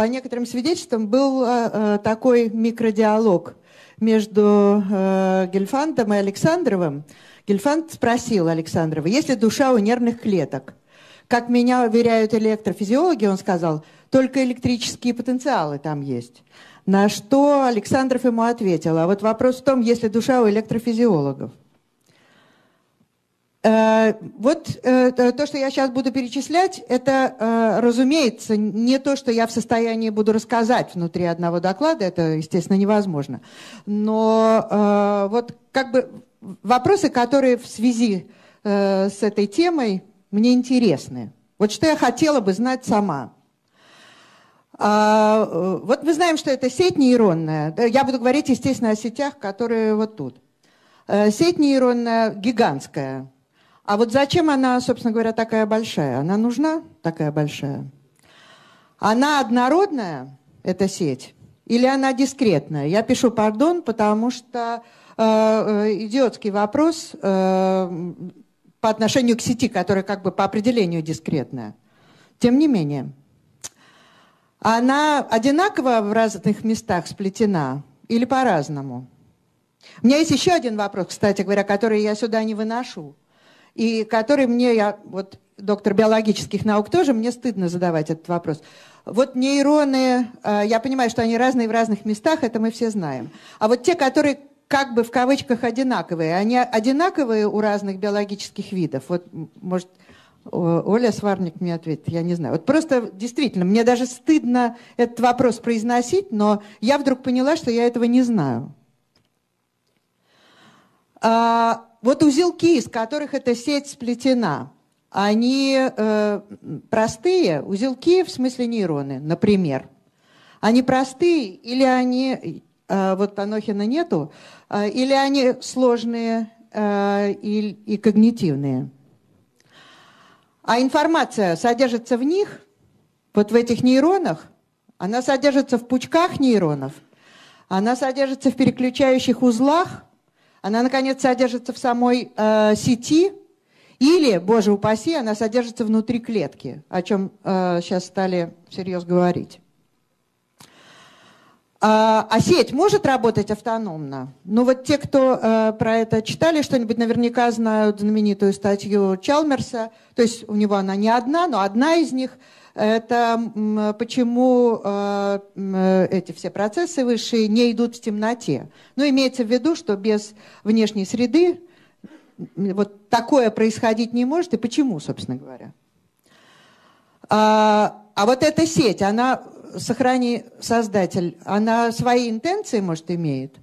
по некоторым свидетельствам, был э, такой микродиалог между э, Гельфандом и Александровым. Гельфанд спросил Александрова, есть ли душа у нервных клеток? Как меня уверяют электрофизиологи, он сказал, только электрические потенциалы там есть. На что Александров ему ответил, а вот вопрос в том, есть ли душа у электрофизиологов. Э, вот э, то, что я сейчас буду перечислять, это, э, разумеется, не то, что я в состоянии буду рассказать внутри одного доклада, это, естественно, невозможно. Но вот как бы вопросы, которые в связи с этой темой мне интересны. Вот что я хотела бы знать сама. А, вот мы знаем, что это сеть нейронная. Я буду говорить, естественно, о сетях, которые вот тут. Сеть нейронная гигантская – а вот зачем она, собственно говоря, такая большая? Она нужна такая большая? Она однородная, эта сеть, или она дискретная? Я пишу пардон, потому что э, э, идиотский вопрос э, по отношению к сети, которая как бы по определению дискретная. Тем не менее, она одинаково в разных местах сплетена или по-разному? У меня есть еще один вопрос, кстати говоря, который я сюда не выношу и который мне, я вот доктор биологических наук тоже, мне стыдно задавать этот вопрос. Вот нейроны, э, я понимаю, что они разные в разных местах, это мы все знаем. А вот те, которые как бы в кавычках одинаковые, они одинаковые у разных биологических видов? Вот, может, Оля Сварник мне ответит, я не знаю. Вот просто действительно, мне даже стыдно этот вопрос произносить, но я вдруг поняла, что я этого не знаю. А, вот узелки, из которых эта сеть сплетена, они э, простые, узелки в смысле нейроны, например. Они простые или они, э, вот Анохина нету, э, или они сложные э, и, и когнитивные. А информация содержится в них, вот в этих нейронах, она содержится в пучках нейронов, она содержится в переключающих узлах – она, наконец, содержится в самой э, сети, или, боже упаси, она содержится внутри клетки, о чем э, сейчас стали всерьез говорить. А, а сеть может работать автономно? Ну вот те, кто э, про это читали что-нибудь, наверняка знают знаменитую статью Чалмерса. То есть у него она не одна, но одна из них – это почему э, эти все процессы высшие не идут в темноте. Но имеется в виду, что без внешней среды вот такое происходить не может. И почему, собственно говоря? А, а вот эта сеть, она, сохрани создатель, она свои интенции, может, имеет?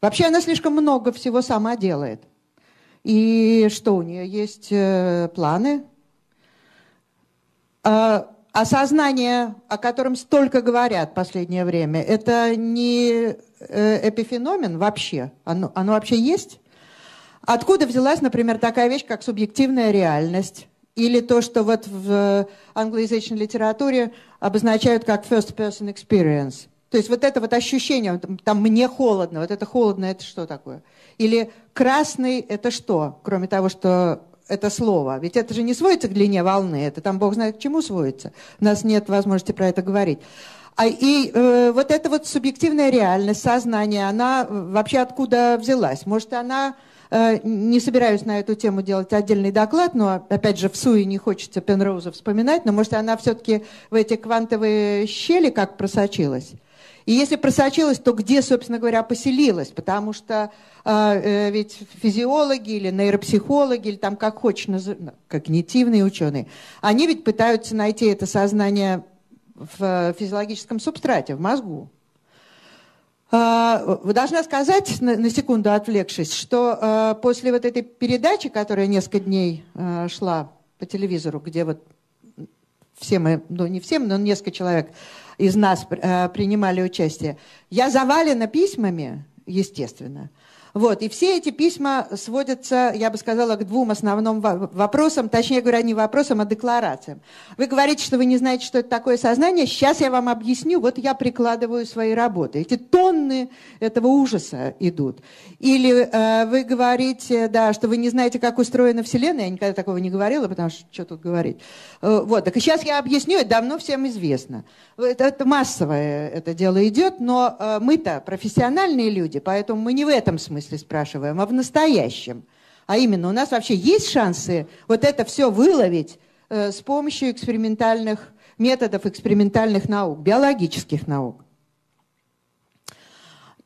Вообще она слишком много всего сама делает. И что, у нее есть э, планы? А, осознание, о котором столько говорят в последнее время, это не э, эпифеномен вообще? Оно, оно вообще есть? Откуда взялась, например, такая вещь, как субъективная реальность? Или то, что вот в англоязычной литературе обозначают как first person experience. То есть вот это вот ощущение, там мне холодно, вот это холодно, это что такое? Или красный, это что? Кроме того, что это слово. Ведь это же не сводится к длине волны, это там бог знает к чему сводится. У нас нет возможности про это говорить. А, и э, вот эта вот субъективная реальность, сознание, она вообще откуда взялась? Может, она, э, не собираюсь на эту тему делать отдельный доклад, но, опять же, в Суе не хочется Пенроуза вспоминать, но, может, она все-таки в эти квантовые щели как просочилась? И если просочилась, то где, собственно говоря, поселилась? Потому что э, ведь физиологи или нейропсихологи, или там как хочешь. Ну, когнитивные ученые, они ведь пытаются найти это сознание в физиологическом субстрате, в мозгу. А, вы должна сказать, на, секунду отвлекшись, что а, после вот этой передачи, которая несколько дней а, шла по телевизору, где вот все мы, ну не всем, но несколько человек из нас э, принимали участие. Я завалена письмами, естественно. Вот. И все эти письма сводятся, я бы сказала, к двум основным вопросам, точнее говоря, не вопросам, а декларациям. Вы говорите, что вы не знаете, что это такое сознание. Сейчас я вам объясню. Вот я прикладываю свои работы. Эти тонны этого ужаса идут. Или э, вы говорите, да, что вы не знаете, как устроена Вселенная. Я никогда такого не говорила, потому что что тут говорить. Э, вот. Так сейчас я объясню. Это давно всем известно. Это, это массовое это дело идет, но э, мы-то профессиональные люди, поэтому мы не в этом смысле смысле спрашиваем, а в настоящем. А именно, у нас вообще есть шансы вот это все выловить э, с помощью экспериментальных методов экспериментальных наук, биологических наук.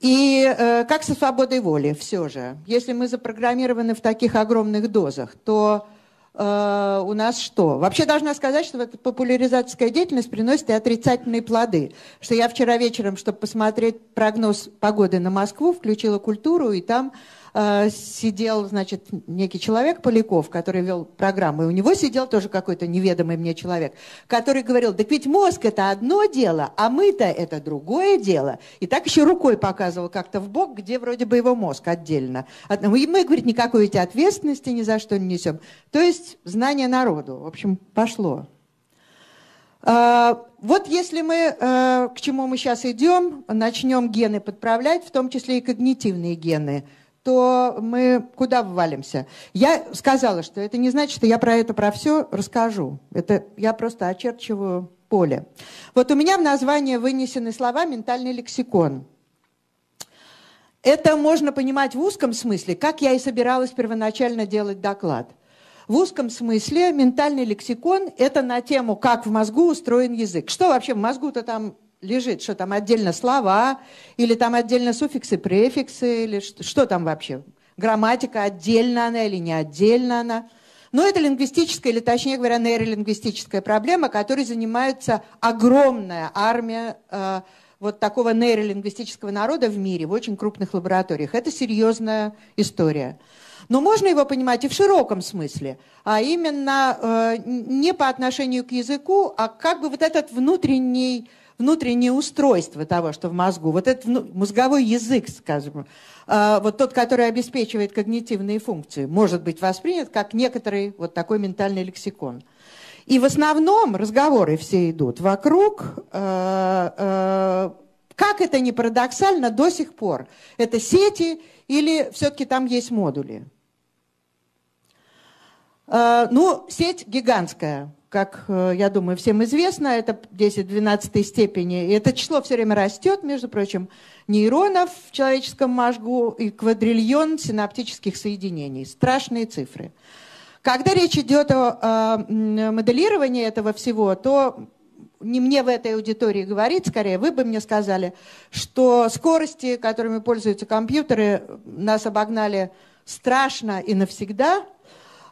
И э, как со свободой воли все же? Если мы запрограммированы в таких огромных дозах, то э, у нас что? Вообще должна сказать, что эта популяризаторская деятельность приносит и отрицательные плоды. Что я вчера вечером, чтобы посмотреть прогноз погоды на Москву, включила культуру, и там сидел, значит, некий человек, Поляков, который вел программу, и у него сидел тоже какой-то неведомый мне человек, который говорил, так ведь мозг это одно дело, а мы-то это другое дело. И так еще рукой показывал как-то в бок, где вроде бы его мозг отдельно. И мы, говорит, никакой эти ответственности ни за что не несем. То есть знание народу. В общем, пошло. А, вот если мы, э, к чему мы сейчас идем, начнем гены подправлять, в том числе и когнитивные гены – то мы куда ввалимся? Я сказала, что это не значит, что я про это, про все расскажу. Это я просто очерчиваю поле. Вот у меня в названии вынесены слова «ментальный лексикон». Это можно понимать в узком смысле, как я и собиралась первоначально делать доклад. В узком смысле ментальный лексикон – это на тему, как в мозгу устроен язык. Что вообще в мозгу-то там лежит, что там отдельно слова, или там отдельно суффиксы, префиксы, или что, что там вообще? Грамматика отдельно она или не отдельно она? Но это лингвистическая, или точнее говоря, нейролингвистическая проблема, которой занимается огромная армия э, вот такого нейролингвистического народа в мире, в очень крупных лабораториях. Это серьезная история. Но можно его понимать и в широком смысле, а именно э, не по отношению к языку, а как бы вот этот внутренний внутреннее устройство того, что в мозгу, вот этот мозговой язык, скажем, а, вот тот, который обеспечивает когнитивные функции, может быть воспринят как некоторый вот такой ментальный лексикон. И в основном разговоры все идут вокруг, э, э, как это ни парадоксально, до сих пор. Это сети или все-таки там есть модули? Э, ну, сеть гигантская как, э, я думаю, всем известно, это 10-12 степени. И это число все время растет, между прочим, нейронов в человеческом мозгу и квадриллион синаптических соединений. Страшные цифры. Когда речь идет о, моделировании этого всего, то не мне в этой аудитории говорить, скорее вы бы мне сказали, что скорости, которыми пользуются компьютеры, нас обогнали страшно и навсегда –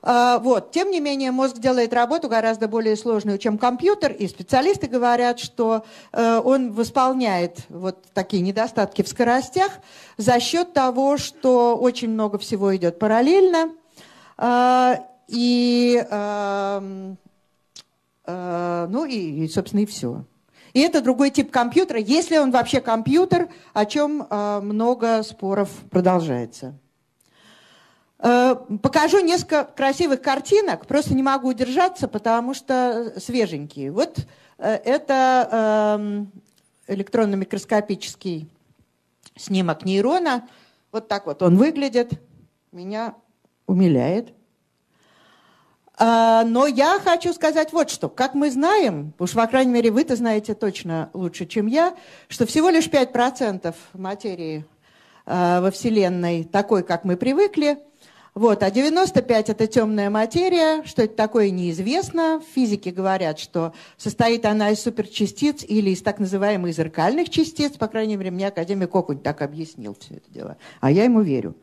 вот. Тем не менее, мозг делает работу гораздо более сложную, чем компьютер, и специалисты говорят, что э, он восполняет вот такие недостатки в скоростях за счет того, что очень много всего идет параллельно, а, и, э, ну и, собственно, и все. И это другой тип компьютера, если он вообще компьютер, о чем много споров продолжается. Э, покажу несколько красивых картинок, просто не могу удержаться, потому что свеженькие. Вот э, это эм, электронно-микроскопический снимок нейрона. Вот так вот он выглядит. Меня умиляет. Э, но я хочу сказать вот что. Как мы знаем, уж, по крайней мере, вы-то знаете точно лучше, чем я, что всего лишь 5% материи во Вселенной такой, как мы привыкли, вот, а 95 это темная материя, что это такое неизвестно. Физики говорят, что состоит она из суперчастиц или из так называемых зеркальных частиц. По крайней мере, мне академик Окунь так объяснил все это дело. А я ему верю.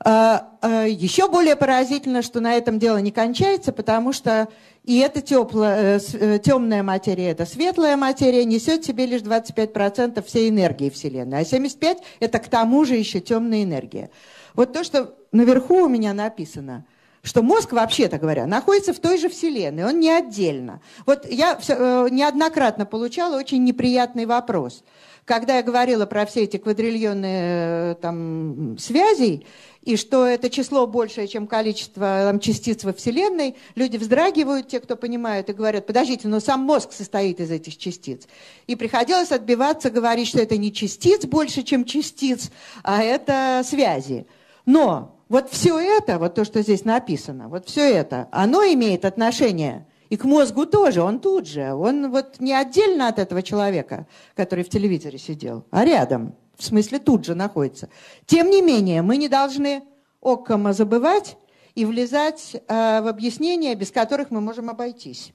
А, а, еще более поразительно, что на этом дело не кончается, потому что и эта теплая, э, э, темная материя, эта светлая материя несет в себе лишь 25% всей энергии Вселенной, а 75% это к тому же еще темная энергия. Вот то, что наверху у меня написано, что мозг, вообще-то говоря, находится в той же Вселенной, он не отдельно. Вот я э, неоднократно получала очень неприятный вопрос. Когда я говорила про все эти квадриллионы э, там, связей, и что это число большее, чем количество там, частиц во Вселенной, люди вздрагивают, те, кто понимают, и говорят, подождите, но сам мозг состоит из этих частиц. И приходилось отбиваться, говорить, что это не частиц больше, чем частиц, а это связи. Но вот все это, вот то, что здесь написано, вот все это, оно имеет отношение и к мозгу тоже, он тут же. Он вот не отдельно от этого человека, который в телевизоре сидел, а рядом. В смысле, тут же находится. Тем не менее, мы не должны окома забывать и влезать э, в объяснения, без которых мы можем обойтись.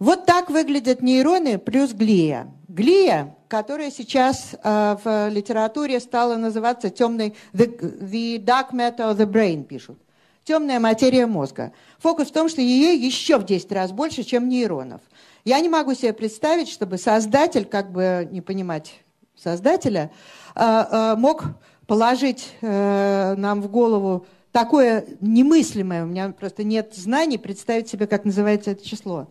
Вот так выглядят нейроны плюс глия. Глия которая сейчас э, в литературе стала называться темной the, the dark matter of the brain пишут. Темная материя мозга. Фокус в том, что ее еще в 10 раз больше, чем нейронов. Я не могу себе представить, чтобы создатель, как бы не понимать создателя, э, э, мог положить э, нам в голову такое немыслимое, у меня просто нет знаний представить себе, как называется это число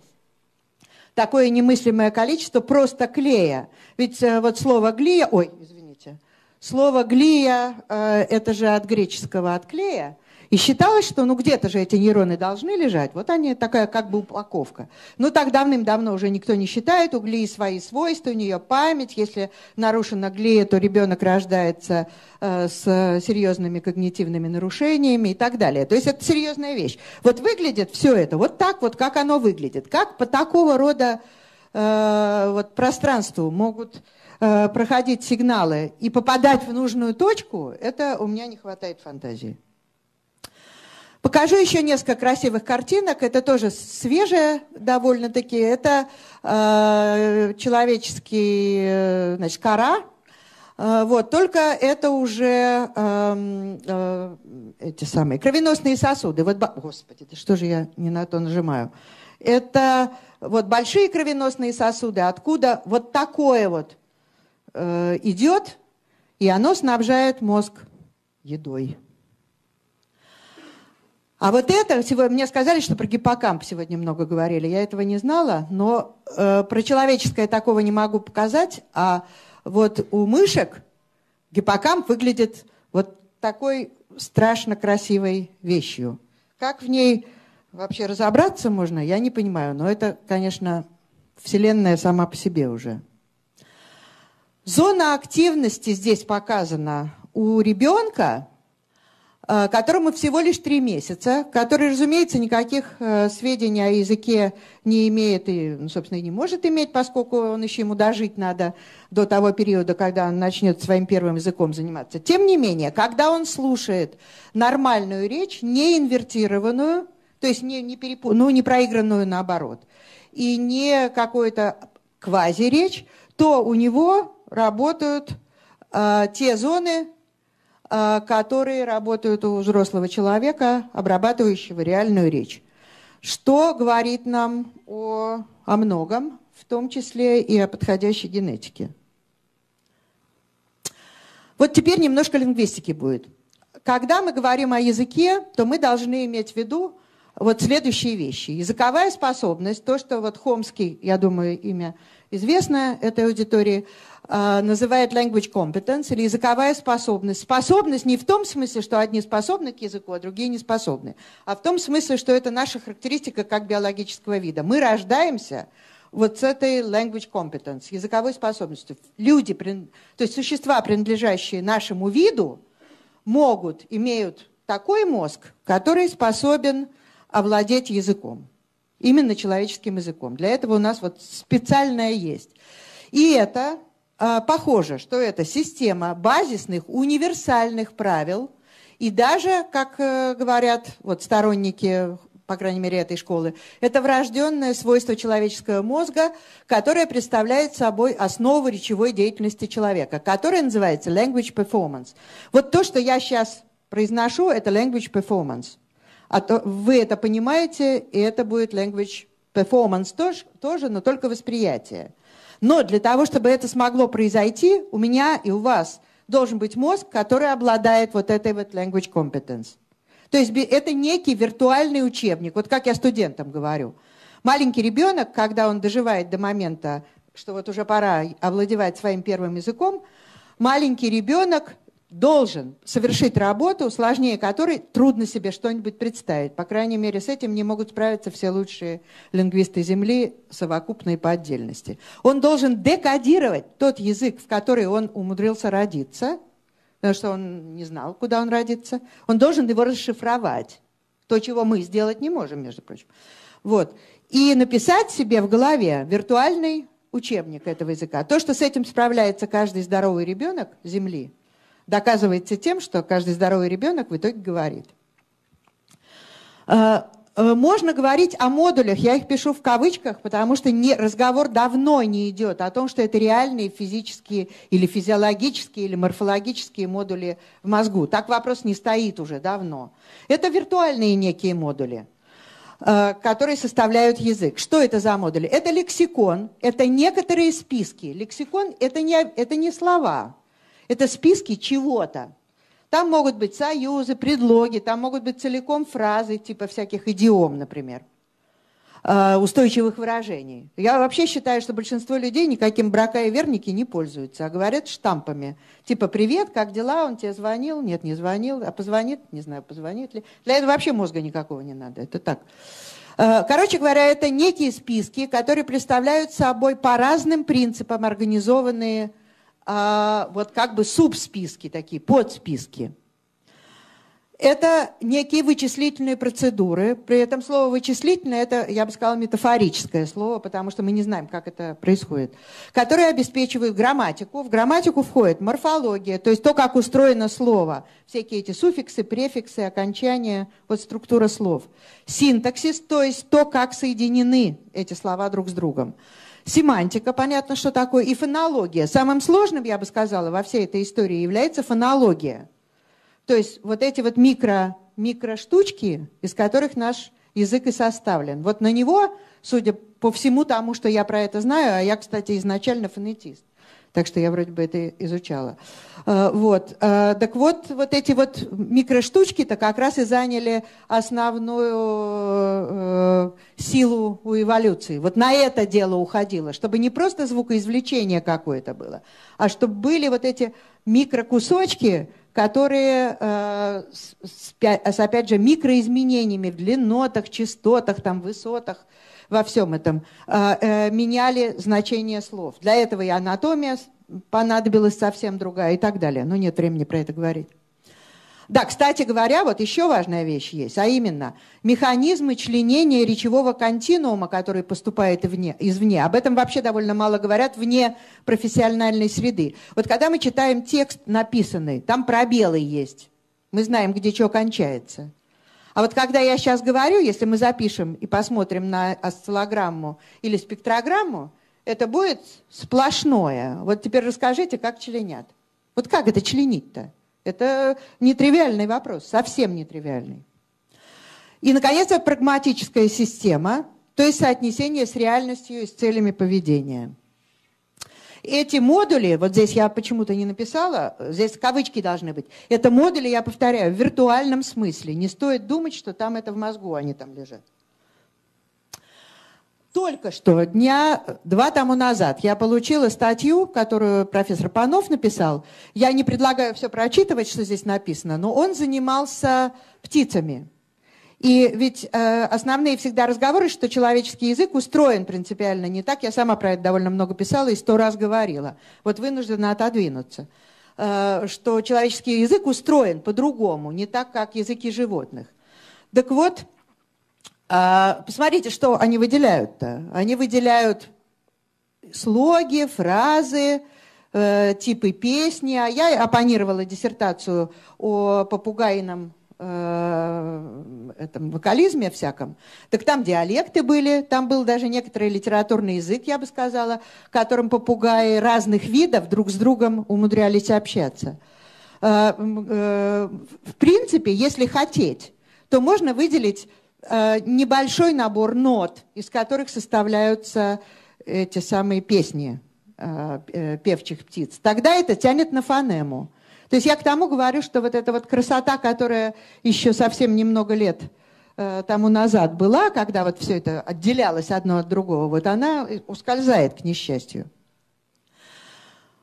такое немыслимое количество просто клея. Ведь э, вот слово глия, ой, извините, слово глия, э, это же от греческого от клея, и считалось, что ну где-то же эти нейроны должны лежать. Вот они, такая как бы упаковка. Но так давным-давно уже никто не считает. У глии свои свойства, у нее память. Если нарушена глия, то ребенок рождается э, с серьезными когнитивными нарушениями и так далее. То есть это серьезная вещь. Вот выглядит все это вот так вот, как оно выглядит. Как по такого рода э, вот пространству могут э, проходить сигналы и попадать в нужную точку, это у меня не хватает фантазии. Покажу еще несколько красивых картинок. Это тоже свежие довольно-таки. Это э, человеческий, э, значит, кора. Э, вот, только это уже э, э, эти самые кровеносные сосуды. Вот, господи, да что же я не на то нажимаю? Это вот большие кровеносные сосуды, откуда вот такое вот э, идет, и оно снабжает мозг едой. А вот это, сегодня, мне сказали, что про гиппокамп сегодня много говорили, я этого не знала, но э, про человеческое такого не могу показать, а вот у мышек гиппокамп выглядит вот такой страшно красивой вещью. Как в ней вообще разобраться можно, я не понимаю, но это, конечно, Вселенная сама по себе уже. Зона активности здесь показана у ребенка, которому всего лишь три месяца, который, разумеется, никаких э, сведений о языке не имеет и, ну, собственно, и не может иметь, поскольку он еще ему дожить надо до того периода, когда он начнет своим первым языком заниматься. Тем не менее, когда он слушает нормальную речь, не инвертированную, то есть не, не, перепу... ну, не проигранную наоборот, и не какую-то квази-речь, то у него работают э, те зоны, которые работают у взрослого человека, обрабатывающего реальную речь. Что говорит нам о, о многом, в том числе и о подходящей генетике. Вот теперь немножко лингвистики будет. Когда мы говорим о языке, то мы должны иметь в виду вот следующие вещи. Языковая способность, то, что вот Хомский, я думаю, имя известно этой аудитории, а, называет language competence или языковая способность. Способность не в том смысле, что одни способны к языку, а другие не способны, а в том смысле, что это наша характеристика как биологического вида. Мы рождаемся вот с этой language competence, языковой способностью. Люди, то есть существа, принадлежащие нашему виду, могут, имеют такой мозг, который способен овладеть языком. Именно человеческим языком. Для этого у нас вот специальное есть. И это а, похоже, что это система базисных, универсальных правил, и даже, как э, говорят вот сторонники, по крайней мере, этой школы, это врожденное свойство человеческого мозга, которое представляет собой основу речевой деятельности человека, которое называется language performance. Вот то, что я сейчас произношу, это language performance. А то вы это понимаете, и это будет language performance тоже, тоже но только восприятие. Но для того, чтобы это смогло произойти, у меня и у вас должен быть мозг, который обладает вот этой вот language competence. То есть это некий виртуальный учебник. Вот как я студентам говорю. Маленький ребенок, когда он доживает до момента, что вот уже пора овладевать своим первым языком, маленький ребенок должен совершить работу, сложнее которой трудно себе что-нибудь представить. По крайней мере, с этим не могут справиться все лучшие лингвисты Земли, совокупно и по отдельности. Он должен декодировать тот язык, в который он умудрился родиться, потому что он не знал, куда он родится. Он должен его расшифровать. То, чего мы сделать не можем, между прочим. Вот. И написать себе в голове виртуальный учебник этого языка. То, что с этим справляется каждый здоровый ребенок Земли – доказывается тем, что каждый здоровый ребенок в итоге говорит. А, э, можно говорить о модулях, я их пишу в кавычках, потому что не, разговор давно не идет о том, что это реальные физические или физиологические или морфологические модули в мозгу. Так вопрос не стоит уже давно. Это виртуальные некие модули э, которые составляют язык. Что это за модули? Это лексикон, это некоторые списки. Лексикон это не, это не слова, это списки чего-то. Там могут быть союзы, предлоги, там могут быть целиком фразы, типа всяких идиом, например, а, устойчивых выражений. Я вообще считаю, что большинство людей никаким брака и верники не пользуются, а говорят штампами. Типа «Привет, как дела? Он тебе звонил?» Нет, не звонил. А позвонит? Не знаю, позвонит ли. Для этого вообще мозга никакого не надо. Это так. А, короче говоря, это некие списки, которые представляют собой по разным принципам организованные а, вот как бы субсписки такие, подсписки. Это некие вычислительные процедуры. При этом слово «вычислительное» – это, я бы сказала, метафорическое слово, потому что мы не знаем, как это происходит, которые обеспечивают грамматику. В грамматику входит морфология, то есть то, как устроено слово, всякие эти суффиксы, префиксы, окончания, вот структура слов. Синтаксис, то есть то, как соединены эти слова друг с другом. Семантика, понятно, что такое, и фонология. Самым сложным, я бы сказала, во всей этой истории является фонология. То есть вот эти вот микро, микроштучки, из которых наш язык и составлен. Вот на него, судя по всему тому, что я про это знаю, а я, кстати, изначально фонетист, так что я вроде бы это изучала. Э, вот. Э, так вот, вот эти вот микроштучки-то как раз и заняли основную э, силу у эволюции. Вот на это дело уходило, чтобы не просто звукоизвлечение какое-то было, а чтобы были вот эти микрокусочки, которые с, опять же, микроизменениями в длиннотах, частотах, там, высотах – во всем этом, а, э, меняли значение слов. Для этого и анатомия понадобилась совсем другая и так далее. Но нет времени про это говорить. Да, кстати говоря, вот еще важная вещь есть, а именно механизмы членения речевого континуума, который поступает извне, извне. Об этом вообще довольно мало говорят вне профессиональной среды. Вот когда мы читаем текст написанный, там пробелы есть. Мы знаем, где что кончается. А вот когда я сейчас говорю, если мы запишем и посмотрим на осциллограмму или спектрограмму, это будет сплошное. Вот теперь расскажите, как членят. Вот как это членить-то? Это нетривиальный вопрос, совсем нетривиальный. И, наконец, прагматическая система, то есть соотнесение с реальностью и с целями поведения. Эти модули, вот здесь я почему-то не написала, здесь кавычки должны быть. Это модули, я повторяю, в виртуальном смысле. Не стоит думать, что там это в мозгу, они там лежат. Только что, дня два тому назад, я получила статью, которую профессор Панов написал. Я не предлагаю все прочитывать, что здесь написано, но он занимался птицами. И ведь э, основные всегда разговоры, что человеческий язык устроен принципиально не так. Я сама про это довольно много писала и сто раз говорила. Вот вынуждена отодвинуться. Э, что человеческий язык устроен по-другому, не так, как языки животных. Так вот, э, посмотрите, что они выделяют-то. Они выделяют слоги, фразы, э, типы песни. А я оппонировала диссертацию о попугайном э, этом вокализме всяком, так там диалекты были, там был даже некоторый литературный язык, я бы сказала, которым попугаи разных видов друг с другом умудрялись общаться. Э, э, в принципе, если хотеть, то можно выделить э, небольшой набор нот, из которых составляются эти самые песни э, певчих птиц. Тогда это тянет на фонему. То есть я к тому говорю, что вот эта вот красота, которая еще совсем немного лет э, тому назад была, когда вот все это отделялось одно от другого, вот она ускользает к несчастью.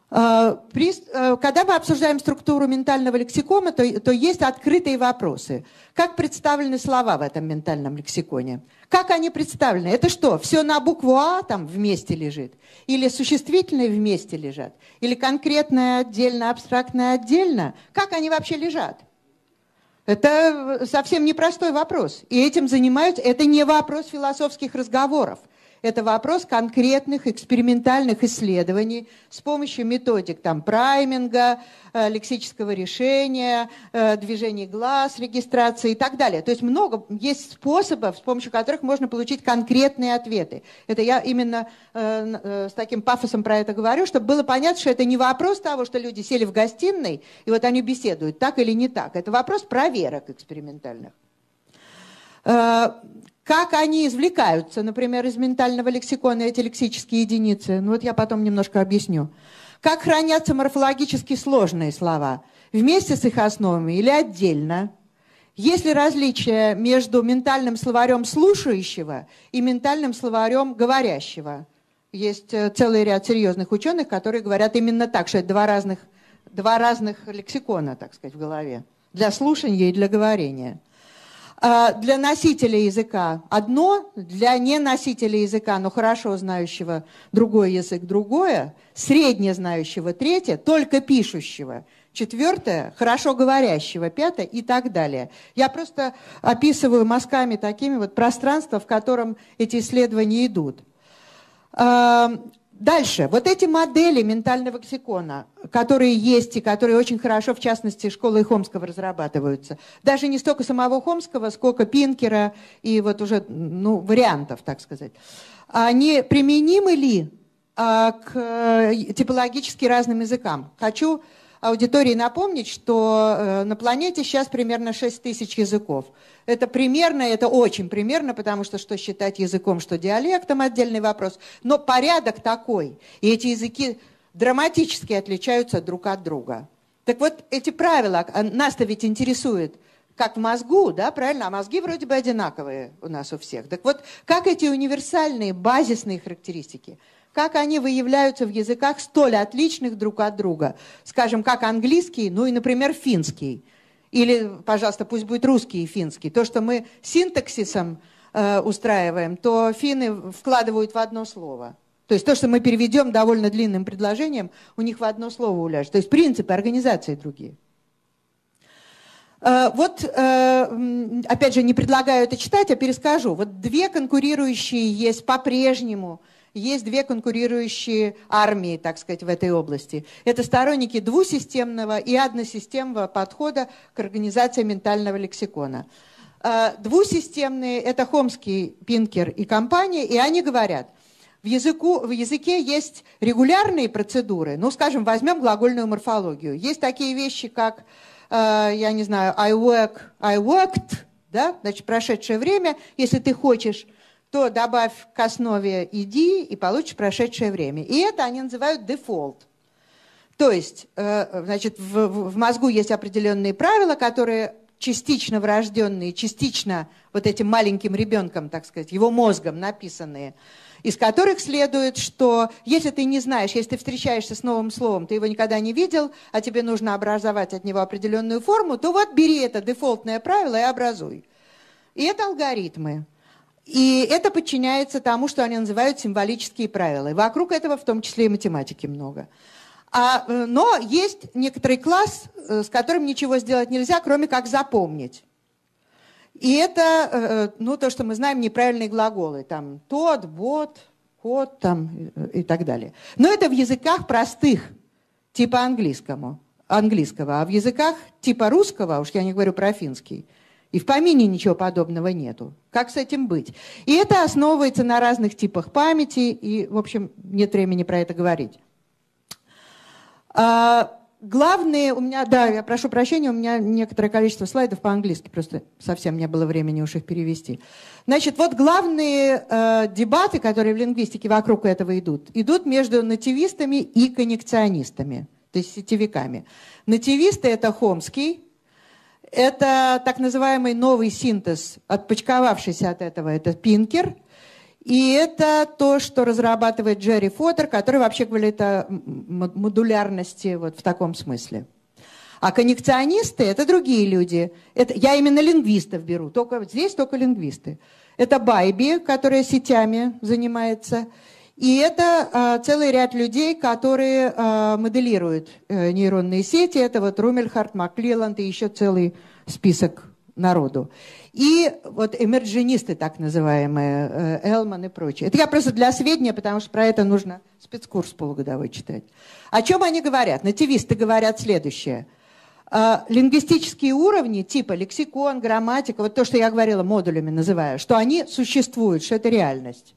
Э, при, э, когда мы обсуждаем структуру ментального лексикона, то, то есть открытые вопросы. Как представлены слова в этом ментальном лексиконе? Как они представлены? Это что, все на букву А там вместе лежит? Или существительные вместе лежат? Или конкретное отдельно, абстрактное отдельно? Как они вообще лежат? Это совсем непростой вопрос. И этим занимаются, это не вопрос философских разговоров – это вопрос конкретных экспериментальных исследований с помощью методик там, прайминга, э, лексического решения, э, движений глаз, регистрации и так далее. То есть много есть способов, с помощью которых можно получить конкретные ответы. Это я именно э, с таким пафосом про это говорю, чтобы было понятно, что это не вопрос того, что люди сели в гостиной, и вот они беседуют, так или не так. Это вопрос проверок экспериментальных как они извлекаются, например, из ментального лексикона эти лексические единицы. Ну вот я потом немножко объясню. Как хранятся морфологически сложные слова, вместе с их основами или отдельно. Есть ли различия между ментальным словарем слушающего и ментальным словарем говорящего? Есть э, целый ряд серьезных ученых, которые говорят именно так, что это два разных, два разных лексикона, так сказать, в голове. Для слушания и для говорения. А, для носителя языка одно, для неносителя языка, но хорошо знающего другой язык другое, средне знающего третье, только пишущего четвертое, хорошо говорящего, пятое и так далее. Я просто описываю мазками такими вот пространства, в котором эти исследования идут. Дальше. Вот эти модели ментального лексикона, которые есть и которые очень хорошо, в частности, школой Хомского разрабатываются. Даже не столько самого Хомского, сколько Пинкера и вот уже ну, вариантов, так сказать. Они применимы ли а, к э, типологически разным языкам? Хочу аудитории напомнить, что э, на планете сейчас примерно 6 тысяч языков. Это примерно, это очень примерно, потому что что считать языком, что диалектом, отдельный вопрос. Но порядок такой. И эти языки драматически отличаются друг от друга. Так вот, эти правила, а нас-то ведь интересует, как в мозгу, да, правильно? А мозги вроде бы одинаковые у нас у всех. Так вот, как эти универсальные, базисные характеристики, как они выявляются в языках столь отличных друг от друга? Скажем, как английский, ну и, например, финский – или, пожалуйста, пусть будет русский и финский. То, что мы синтаксисом э, устраиваем, то финны вкладывают в одно слово. То есть то, что мы переведем довольно длинным предложением, у них в одно слово уляжет. То есть принципы организации другие. Э, вот, э, опять же, не предлагаю это читать, а перескажу. Вот две конкурирующие есть по-прежнему – есть две конкурирующие армии, так сказать, в этой области. Это сторонники двусистемного и односистемного подхода к организации ментального лексикона. А, двусистемные – это Хомский, Пинкер и компания, и они говорят, в, языку, в языке есть регулярные процедуры, ну, скажем, возьмем глагольную морфологию. Есть такие вещи, как, э, я не знаю, I work, I worked, да, значит, прошедшее время, если ты хочешь то добавь к основе иди и получишь прошедшее время. И это они называют дефолт. То есть, э, значит, в, в мозгу есть определенные правила, которые частично врожденные, частично вот этим маленьким ребенком, так сказать, его мозгом написанные, из которых следует, что если ты не знаешь, если ты встречаешься с новым словом, ты его никогда не видел, а тебе нужно образовать от него определенную форму, то вот бери это дефолтное правило и образуй. И это алгоритмы. И это подчиняется тому, что они называют символические правила. И вокруг этого в том числе и математики много. А, э, но есть некоторый класс, э, с которым ничего сделать нельзя, кроме как запомнить. И это, э, ну, то, что мы знаем, неправильные глаголы. Там тот, бот, кот там, и так далее. Но это в языках простых, типа английскому, английского. А в языках типа русского, уж я не говорю про финский, и в помине ничего подобного нету. Как с этим быть? И это основывается на разных типах памяти, и, в общем, нет времени про это говорить. А, главные у меня, да, я прошу прощения, у меня некоторое количество слайдов по-английски, просто совсем не было времени уж их перевести. Значит, вот главные э, дебаты, которые в лингвистике вокруг этого идут, идут между нативистами и коннекционистами. то есть сетевиками. Нативисты – это Хомский, это так называемый новый синтез, отпочковавшийся от этого, это Пинкер. И это то, что разрабатывает Джерри Фоттер, который вообще говорит о модулярности вот в таком смысле. А коннекционисты – это другие люди. Это, я именно лингвистов беру, только здесь только лингвисты. Это Байби, которая сетями занимается. И это э, целый ряд людей, которые э, моделируют э, нейронные сети. Это вот Румельхард, Маклиланд и еще целый список народу. И вот эмерджинисты, так называемые, э, Элман и прочие. Это я просто для сведения, потому что про это нужно спецкурс полугодовой читать. О чем они говорят? Нативисты говорят следующее. Э, лингвистические уровни, типа лексикон, грамматика, вот то, что я говорила, модулями называю, что они существуют, что это реальность.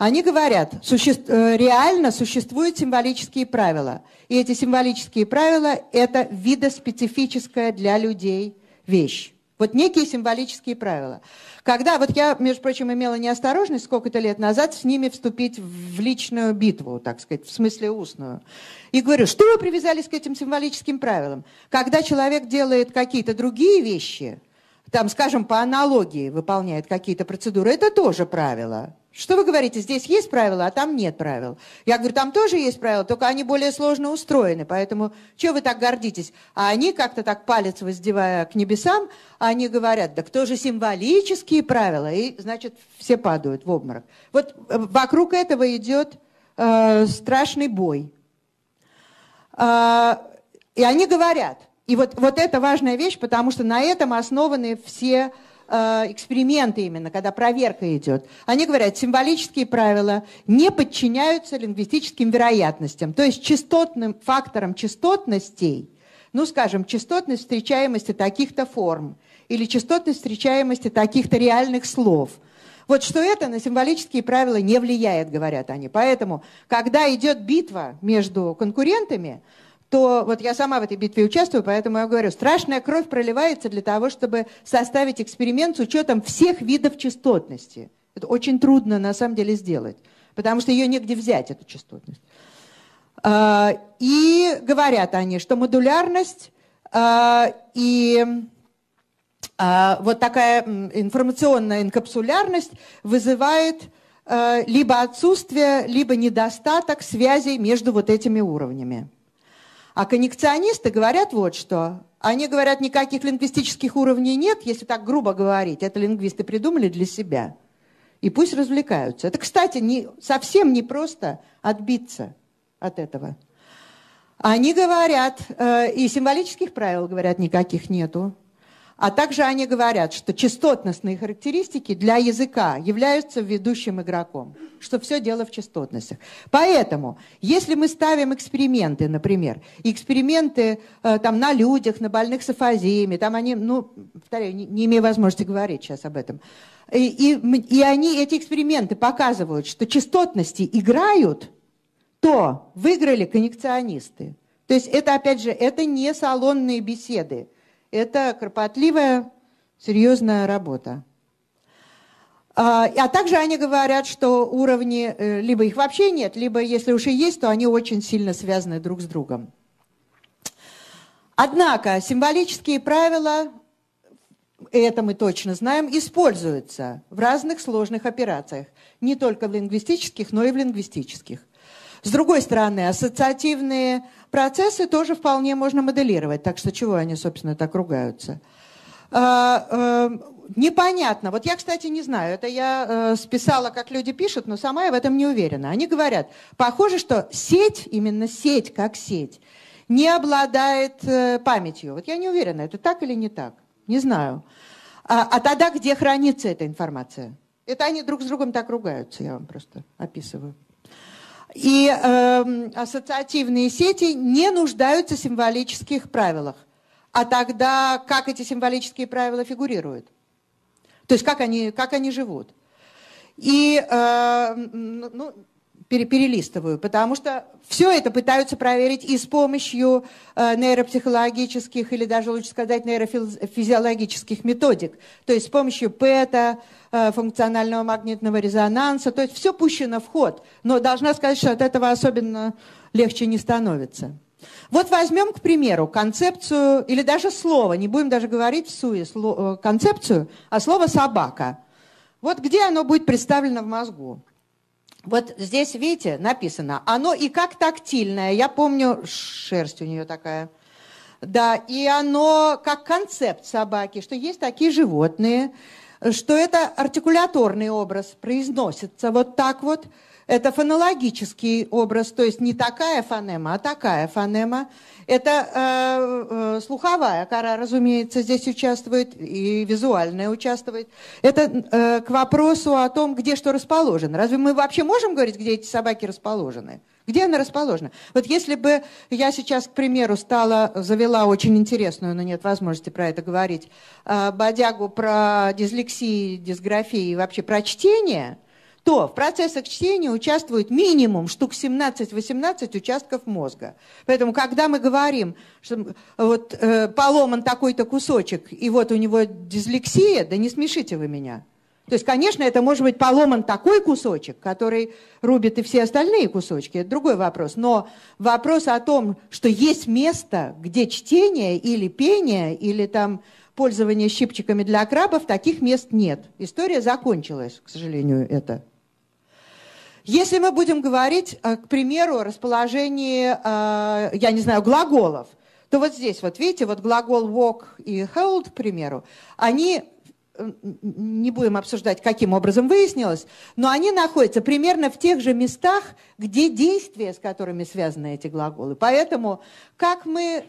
Они говорят, суще... Э, реально существуют символические правила. И эти символические правила – это видоспецифическая для людей вещь. Вот некие символические правила. Когда, вот я, между прочим, имела неосторожность сколько-то лет назад с ними вступить в личную битву, так сказать, в смысле устную. И говорю, что вы привязались к этим символическим правилам? Когда человек делает какие-то другие вещи, там, скажем, по аналогии выполняет какие-то процедуры, это тоже правило. Что вы говорите, здесь есть правила, а там нет правил? Я говорю, там тоже есть правила, только они более сложно устроены, поэтому чего вы так гордитесь? А они как-то так палец воздевая к небесам, они говорят, да кто же символические правила? И, значит, все падают в обморок. Вот э, вокруг этого идет э, страшный бой. Э, и они говорят, и вот, вот это важная вещь, потому что на этом основаны все эксперименты именно, когда проверка идет, они говорят, символические правила не подчиняются лингвистическим вероятностям, то есть частотным факторам частотностей, ну, скажем, частотность встречаемости таких-то форм или частотность встречаемости таких-то реальных слов – вот что это на символические правила не влияет, говорят они. Поэтому, когда идет битва между конкурентами, то вот я сама в этой битве участвую, поэтому я говорю, страшная кровь проливается для того, чтобы составить эксперимент с учетом всех видов частотности. Это очень трудно на самом деле сделать, потому что ее негде взять, эту частотность. А, и говорят они, что модулярность а, и а, вот такая информационная инкапсулярность вызывает либо отсутствие, либо недостаток связей между вот этими уровнями. А коннекционисты говорят вот что. Они говорят, никаких лингвистических уровней нет, если так грубо говорить. Это лингвисты придумали для себя. И пусть развлекаются. Это, кстати, не, совсем не просто отбиться от этого. Они говорят, э, и символических правил, говорят, никаких нету. А также они говорят, что частотностные характеристики для языка являются ведущим игроком, что все дело в частотностях. Поэтому, если мы ставим эксперименты, например, эксперименты э, там, на людях, на больных с афазиями, там они, ну, повторяю, не, не имею возможности говорить сейчас об этом, и, и, и они, эти эксперименты показывают, что частотности играют, то выиграли коннекционисты. То есть это, опять же, это не салонные беседы, это кропотливая, серьезная работа. А, а также они говорят, что уровни, э, либо их вообще нет, либо если уж и есть, то они очень сильно связаны друг с другом. Однако символические правила, это мы точно знаем, используются в разных сложных операциях. Не только в лингвистических, но и в лингвистических. С другой стороны, ассоциативные процессы тоже вполне можно моделировать. Так что чего они, собственно, так ругаются? А, э, непонятно. Вот я, кстати, не знаю. Это я э, списала, как люди пишут, но сама я в этом не уверена. Они говорят, похоже, что сеть, именно сеть как сеть, не обладает э, памятью. Вот я не уверена, это так или не так. Не знаю. А, а тогда где хранится эта информация? Это они друг с другом так ругаются, я вам просто описываю. И э, ассоциативные сети не нуждаются в символических правилах. А тогда как эти символические правила фигурируют? То есть как они, как они живут? И э, ну, перелистываю, потому что все это пытаются проверить и с помощью э, нейропсихологических или даже лучше сказать нейрофизиологических методик, то есть с помощью ПЭТа, э, функционального магнитного резонанса, то есть все пущено в ход, но должна сказать, что от этого особенно легче не становится. Вот возьмем, к примеру, концепцию, или даже слово, не будем даже говорить в суе э, концепцию, а слово «собака». Вот где оно будет представлено в мозгу? Вот здесь, видите, написано, оно и как тактильное, я помню, шерсть у нее такая, да, и оно как концепт собаки, что есть такие животные, что это артикуляторный образ, произносится вот так вот, это фонологический образ, то есть не такая фонема, а такая фонема. Это э, э, слуховая кора, разумеется, здесь участвует, и визуальная участвует. Это э, к вопросу о том, где что расположено. Разве мы вообще можем говорить, где эти собаки расположены? Где она расположена? Вот если бы я сейчас, к примеру, стала, завела очень интересную, но нет возможности про это говорить, э, бодягу про дислексии, дисграфии и вообще про чтение – то в процессах чтения участвует минимум штук 17-18 участков мозга. Поэтому, когда мы говорим, что вот э, поломан такой-то кусочек, и вот у него дислексия, да не смешите вы меня. То есть, конечно, это может быть поломан такой кусочек, который рубит и все остальные кусочки, это другой вопрос. Но вопрос о том, что есть место, где чтение или пение, или там пользование щипчиками для крабов, таких мест нет. История закончилась, к сожалению, это. Если мы будем говорить, э, к примеру, о расположении, э, я не знаю, глаголов, то вот здесь, вот видите, вот глагол walk и hold, к примеру, они э, не будем обсуждать, каким образом выяснилось, но они находятся примерно в тех же местах, где действия, с которыми связаны эти глаголы. Поэтому, как мы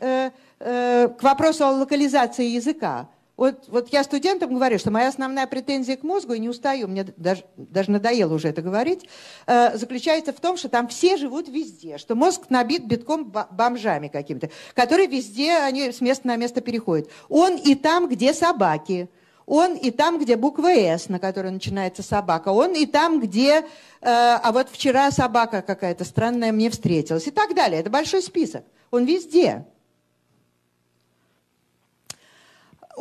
к вопросу о локализации языка, вот, вот я студентам говорю, что моя основная претензия к мозгу, и не устаю, мне даже, даже надоело уже это говорить, э, заключается в том, что там все живут везде, что мозг набит битком бомжами какими-то, которые везде, они с места на место переходят. Он и там, где собаки, он и там, где буква «С», на которой начинается собака, он и там, где, э, а вот вчера собака какая-то странная мне встретилась, и так далее. Это большой список. Он везде.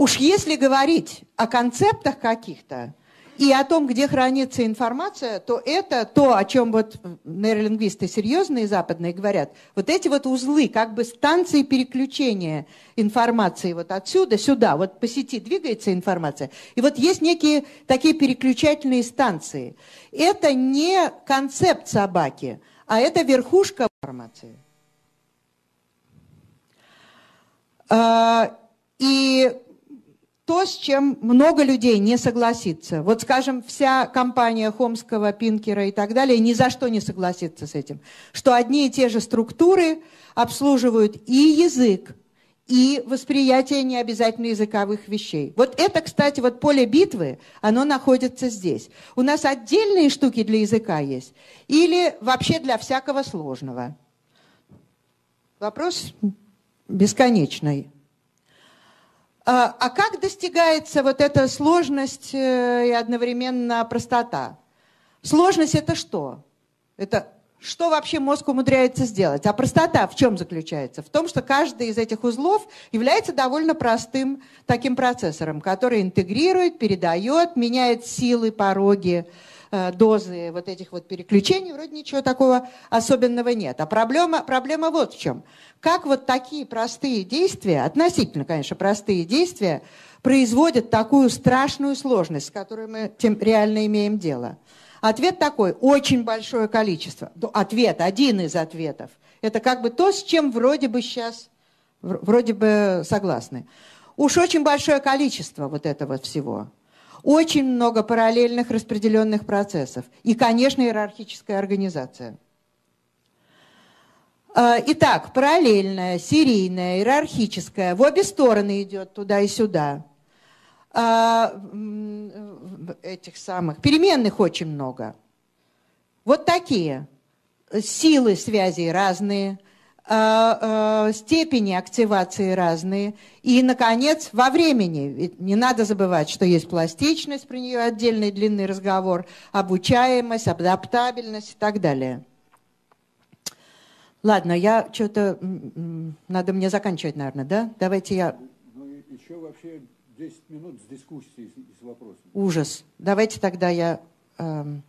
Уж если говорить о концептах каких-то и о том, где хранится информация, то это то, о чем вот нейролингвисты серьезные западные говорят. Вот эти вот узлы, как бы станции переключения информации вот отсюда сюда, вот по сети двигается информация. И вот есть некие такие переключательные станции. Это не концепт собаки, а это верхушка информации. А, и то, с чем много людей не согласится. Вот, скажем, вся компания Хомского, Пинкера и так далее ни за что не согласится с этим. Что одни и те же структуры обслуживают и язык, и восприятие необязательно языковых вещей. Вот это, кстати, вот поле битвы, оно находится здесь. У нас отдельные штуки для языка есть или вообще для всякого сложного? Вопрос бесконечный. А, а как достигается вот эта сложность э, и одновременно простота? Сложность это что? Это что вообще мозг умудряется сделать? А простота в чем заключается? В том, что каждый из этих узлов является довольно простым таким процессором, который интегрирует, передает, меняет силы, пороги, дозы вот этих вот переключений, вроде ничего такого особенного нет. А проблема, проблема вот в чем. Как вот такие простые действия, относительно, конечно, простые действия, производят такую страшную сложность, с которой мы тем реально имеем дело? Ответ такой, очень большое количество. Ответ, один из ответов. Это как бы то, с чем вроде бы сейчас, вроде бы согласны. Уж очень большое количество вот этого всего. Очень много параллельных распределенных процессов. И, конечно, иерархическая организация. А, итак, параллельная, серийная, иерархическая, в обе стороны идет туда и сюда. А, этих самых переменных очень много. Вот такие. Силы связей разные – степени активации разные. И, наконец, во времени. Ведь не надо забывать, что есть пластичность, про нее отдельный длинный разговор, обучаемость, адаптабельность и так далее. Ладно, я что-то... Надо мне заканчивать, наверное, да? Давайте я... Ну, еще вообще 10 минут с дискуссией, с вопросом. Ужас. Давайте тогда я... Эм...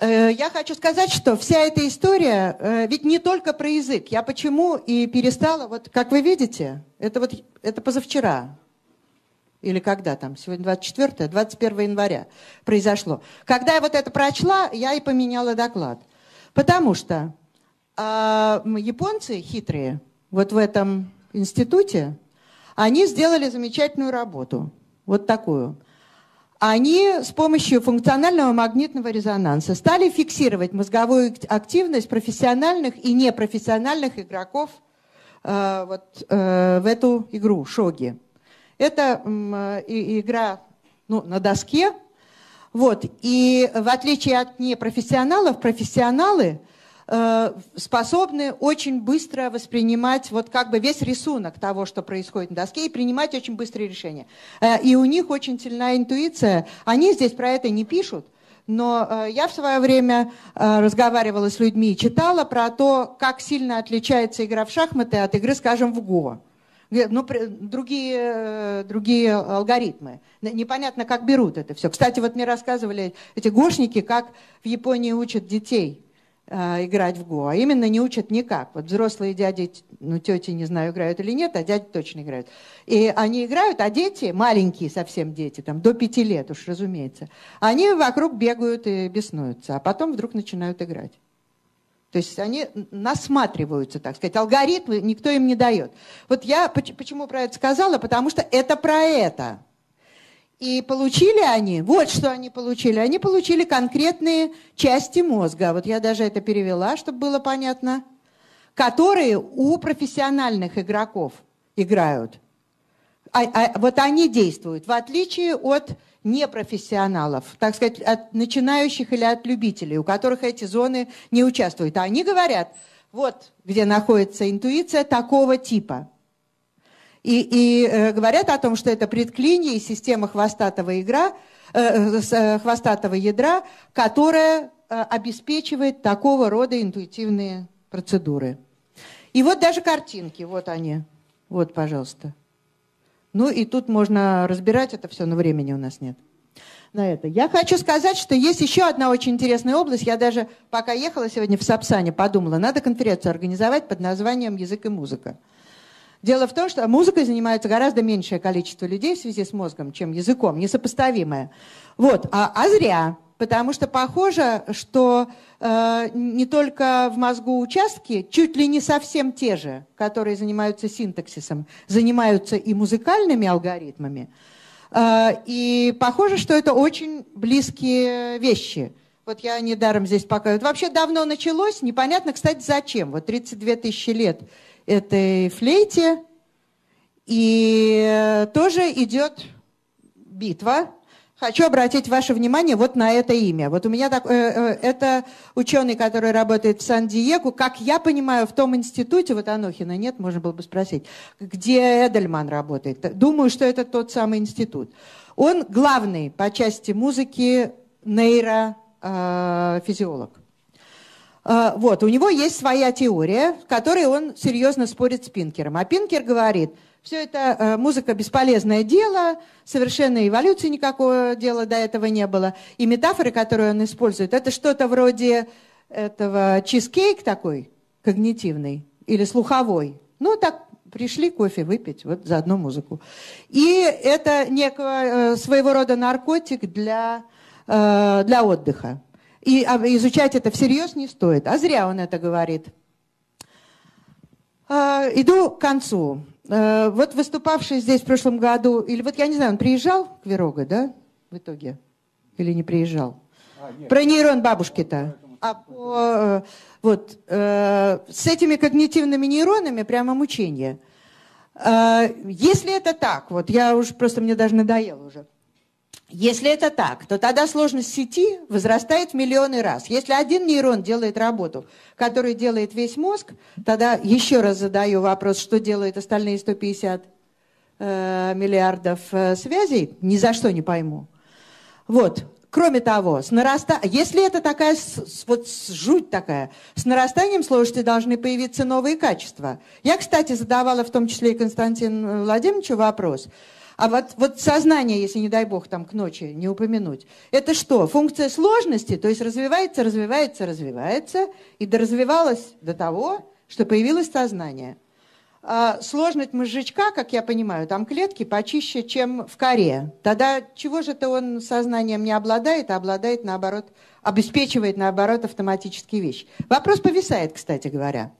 Э, я хочу сказать, что вся эта история э, ведь не только про язык. Я почему и перестала, вот как вы видите, это вот это позавчера, или когда там, сегодня 24 21 января произошло. Когда я вот это прочла, я и поменяла доклад. Потому что э, японцы хитрые, вот в этом институте, они сделали замечательную работу, вот такую они с помощью функционального магнитного резонанса стали фиксировать мозговую активность профессиональных и непрофессиональных игроков э, вот, э, в эту игру, шоги. Это э, игра ну, на доске. Вот. И в отличие от непрофессионалов, профессионалы – способны очень быстро воспринимать вот как бы весь рисунок того, что происходит на доске, и принимать очень быстрые решения. Э, и у них очень сильная интуиция. Они здесь про это не пишут, но э, я в свое время разговаривала с людьми и читала про то, как сильно отличается игра в шахматы от игры, скажем, в ГО. Ну, другие, другие алгоритмы. Непонятно, как берут это все. Кстати, вот мне рассказывали эти гошники, как в Японии учат детей э, играть в го, а именно не учат никак. Вот взрослые дяди, ну, тети, не знаю, играют или нет, а дяди точно играют. И они играют, а дети, маленькие совсем дети, там, до пяти лет уж, разумеется, они вокруг бегают и беснуются, а потом вдруг начинают играть. То есть они насматриваются, так сказать. Алгоритмы никто им не дает. Вот я почему про это сказала? Потому что это про это. И получили они, вот что они получили, они получили конкретные части мозга, вот я даже это перевела, чтобы было понятно, которые у профессиональных игроков играют. А, а, вот они действуют, в отличие от непрофессионалов, так сказать, от начинающих или от любителей, у которых эти зоны не участвуют. А они говорят, вот где находится интуиция такого типа – и, и э, говорят о том, что это предклиние система хвостатого, игра, э, э, хвостатого ядра, которая э, обеспечивает такого рода интуитивные процедуры. И вот даже картинки, вот они. Вот, пожалуйста. Ну и тут можно разбирать это все, но времени у нас нет на это. Я хочу сказать, что есть еще одна очень интересная область. Я даже, пока ехала сегодня в Сапсане, подумала, надо конференцию организовать под названием «Язык и музыка». Дело в том, что музыкой занимается гораздо меньшее количество людей в связи с мозгом, чем языком, несопоставимое. Вот, а, а зря, потому что похоже, что э, не только в мозгу участки, чуть ли не совсем те же, которые занимаются синтаксисом, занимаются и музыкальными алгоритмами. Э, и похоже, что это очень близкие вещи. Вот я недаром здесь пока... вообще давно началось, непонятно, кстати, зачем. Вот 32 тысячи лет этой флейте. И тоже идет битва. Хочу обратить ваше внимание вот на это имя. Вот у меня так, э, э, это ученый, который работает в Сан-Диего, как я понимаю, в том институте, вот Анохина нет, можно было бы спросить, где Эдельман работает. Думаю, что это тот самый институт. Он главный по части музыки нейрофизиолог. А, вот, у него есть своя теория, в которой он серьезно спорит с Пинкером. А Пинкер говорит, все это э, музыка бесполезное дело, совершенно эволюции никакого дела до этого не было. И метафоры, которые он использует, это что-то вроде этого чизкейк такой, когнитивный или слуховой. Ну, так пришли кофе выпить вот за одну музыку. И это некого э, своего рода наркотик для, э, для отдыха. И а, изучать это всерьез не стоит. А зря он это говорит. А, иду к концу. А, вот выступавший здесь в прошлом году, или вот я не знаю, он приезжал к Верога, да, в итоге? Или не приезжал? А, Про нейрон бабушки-то. А по, э, вот, э, с этими когнитивными нейронами прямо мучение. Э, если это так, вот я уже, просто мне даже надоело уже. Если это так, то тогда сложность сети возрастает в миллионы раз. Если один нейрон делает работу, которую делает весь мозг, тогда еще раз задаю вопрос, что делают остальные 150 э, миллиардов э, связей, ни за что не пойму. Вот. Кроме того, с нараста... если это такая вот жуть такая, с нарастанием сложности должны появиться новые качества. Я, кстати, задавала в том числе и Константину Владимировичу вопрос – А вот, вот сознание, если, не дай бог, там к ночи не упомянуть, это что? Функция сложности, то есть развивается, развивается, развивается, и доразвивалась до того, что появилось сознание. А сложность мозжечка, как я понимаю, там клетки почище, чем в коре. Тогда чего же это он сознанием не обладает, а обладает, наоборот, обеспечивает, наоборот, автоматические вещи. Вопрос повисает, кстати говоря.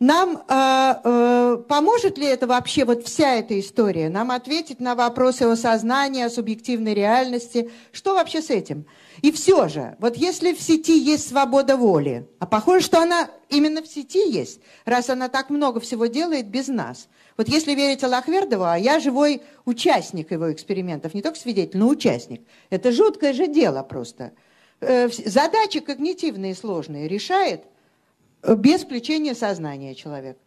Нам э, э, поможет ли это вообще, вот вся эта история, нам ответить на вопросы о сознании, о субъективной реальности? Что вообще с этим? И все же, вот если в сети есть свобода воли, а похоже, что она именно в сети есть, раз она так много всего делает без нас. Вот если верить Аллахвердову, а я живой участник его экспериментов, не только свидетель, но участник. Это жуткое же дело просто. Э, задачи когнитивные сложные решает без включения сознания человек.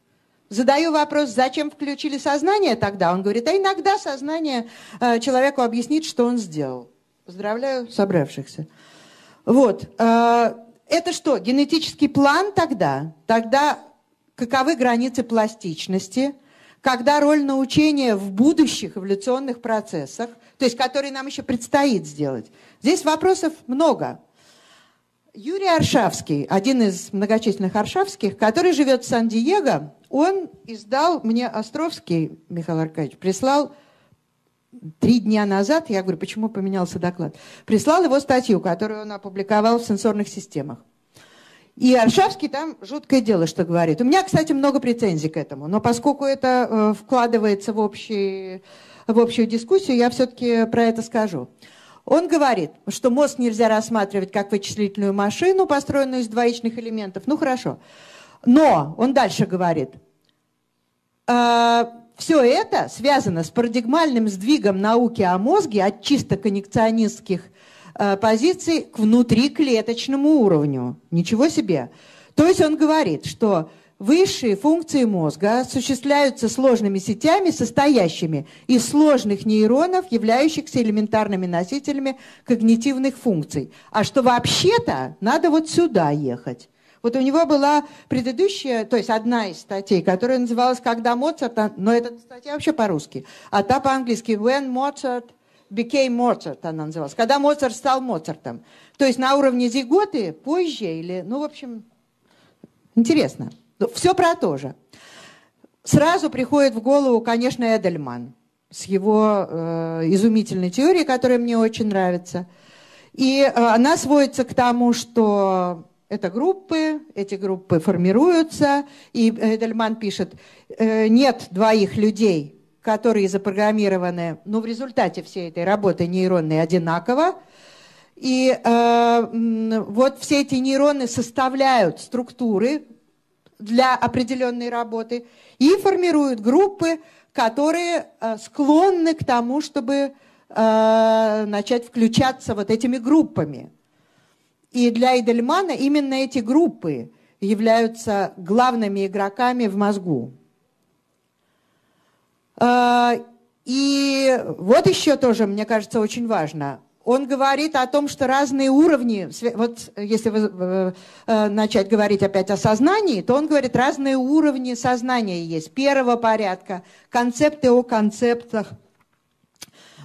Задаю вопрос, зачем включили сознание тогда? Он говорит, а иногда сознание э, человеку объяснит, что он сделал. Поздравляю собравшихся. Вот. Э, это что, генетический план тогда? Тогда каковы границы пластичности? Когда роль научения в будущих эволюционных процессах, то есть которые нам еще предстоит сделать? Здесь вопросов много. Юрий Аршавский, один из многочисленных аршавских, который живет в Сан-Диего, он издал мне Островский, Михаил Аркадьевич, прислал три дня назад, я говорю, почему поменялся доклад, прислал его статью, которую он опубликовал в сенсорных системах. И Аршавский там жуткое дело, что говорит. У меня, кстати, много претензий к этому, но поскольку это э, вкладывается в, общий, в общую дискуссию, я все-таки про это скажу. Он говорит, что мозг нельзя рассматривать как вычислительную машину, построенную из двоичных элементов. Ну хорошо. Но он дальше говорит, э, все это связано с парадигмальным сдвигом науки о мозге от чисто коннекционистских э, позиций к внутриклеточному уровню. Ничего себе. То есть он говорит, что высшие функции мозга осуществляются сложными сетями, состоящими из сложных нейронов, являющихся элементарными носителями когнитивных функций. А что вообще-то надо вот сюда ехать. Вот у него была предыдущая, то есть одна из статей, которая называлась «Когда Моцарт», но эта статья вообще по-русски, а та по-английски «When Mozart became Mozart» она называлась, «Когда Моцарт стал Моцартом». То есть на уровне зиготы позже или, ну, в общем, интересно. Ну, Все про то же. Сразу приходит в голову, конечно, Эдельман с его э, изумительной теорией, которая мне очень нравится. И э, она сводится к тому, что это группы, эти группы формируются, и Эдельман пишет, «Э, нет двоих людей, которые запрограммированы, но в результате всей этой работы нейронные одинаково, и э, вот все эти нейроны составляют структуры для определенной работы и формируют группы, которые э, склонны к тому, чтобы э, начать включаться вот этими группами. И для Эдельмана именно эти группы являются главными игроками в мозгу. А, и вот еще тоже, мне кажется, очень важно. Он говорит о том, что разные уровни, вот если вы, э, начать говорить опять о сознании, то он говорит, разные уровни сознания есть. Первого порядка, концепты о концептах,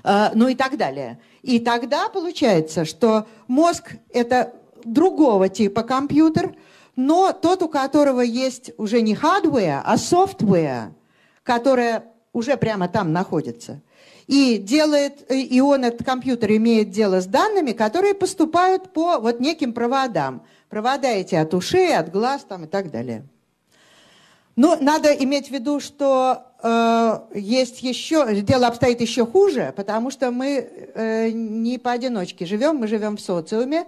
э, ну и так далее. И тогда получается, что мозг – это другого типа компьютер, но тот, у которого есть уже не hardware, а software, которая уже прямо там находится. И делает, и он, этот компьютер, имеет дело с данными, которые поступают по вот неким проводам. Провода эти от ушей, от глаз там и так далее. Но надо иметь в виду, что э, есть еще, дело обстоит еще хуже, потому что мы э, не поодиночке живем, мы живем в социуме,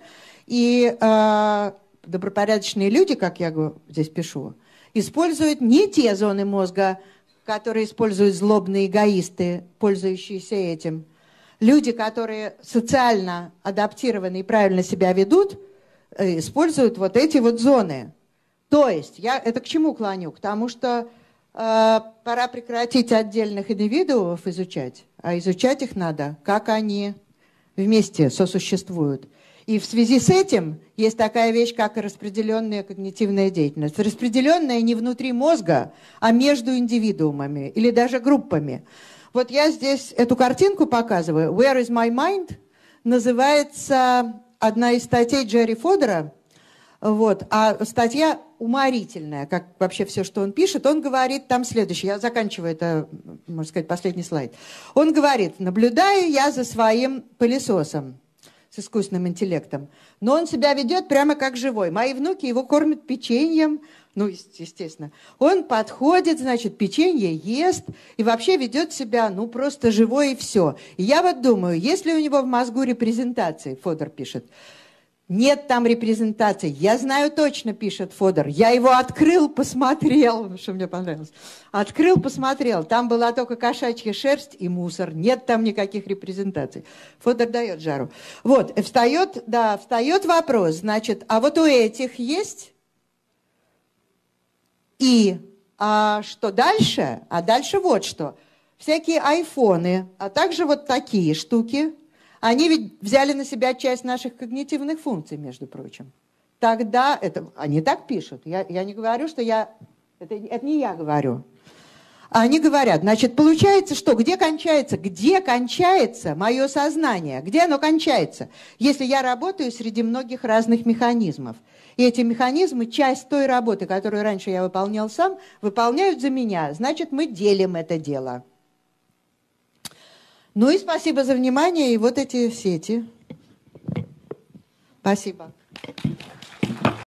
и э, добропорядочные люди, как я здесь пишу, используют не те зоны мозга, которые используют злобные эгоисты, пользующиеся этим. Люди, которые социально адаптированы и правильно себя ведут, э, используют вот эти вот зоны. То есть, я это к чему клоню? К тому, что э, пора прекратить отдельных индивидуумов изучать, а изучать их надо, как они вместе сосуществуют. И в связи с этим есть такая вещь, как распределенная когнитивная деятельность. Распределенная не внутри мозга, а между индивидуумами или даже группами. Вот я здесь эту картинку показываю. Where is my mind? Называется одна из статей Джерри Фодера. Вот. А статья уморительная, как вообще все, что он пишет. Он говорит там следующее. Я заканчиваю это, можно сказать, последний слайд. Он говорит, наблюдаю я за своим пылесосом с искусственным интеллектом, но он себя ведет прямо как живой. Мои внуки его кормят печеньем, ну, естественно. Он подходит, значит, печенье ест и вообще ведет себя, ну, просто живой и все. И я вот думаю, если у него в мозгу репрезентации, Фодор пишет, нет там репрезентации. Я знаю точно, пишет Фодор. Я его открыл, посмотрел, что мне понравилось. Открыл, посмотрел. Там была только кошачья шерсть и мусор. Нет там никаких репрезентаций. Фодор дает жару. Вот, встает, да, встает вопрос, значит, а вот у этих есть? И а что дальше? А дальше вот что. Всякие айфоны, а также вот такие штуки – они ведь взяли на себя часть наших когнитивных функций, между прочим. Тогда, это, они так пишут, я, я не говорю, что я, это, это не я говорю. Они говорят, значит, получается что? Где кончается? Где кончается мое сознание? Где оно кончается? Если я работаю среди многих разных механизмов. И эти механизмы, часть той работы, которую раньше я выполнял сам, выполняют за меня. Значит, мы делим это дело. Ну и спасибо за внимание и вот эти сети. Спасибо.